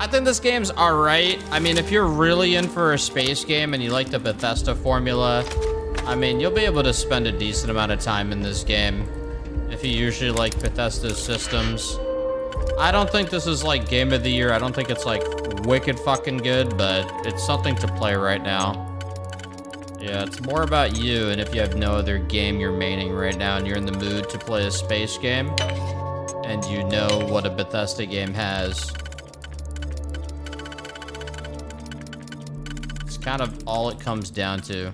I think this game's alright. I mean, if you're really in for a space game and you like the Bethesda formula, I mean, you'll be able to spend a decent amount of time in this game if you usually like Bethesda's systems. I don't think this is like game of the year. I don't think it's like wicked fucking good, but it's something to play right now. Yeah, it's more about you and if you have no other game you're maining right now and you're in the mood to play a space game and you know what a Bethesda game has. It's kind of all it comes down to.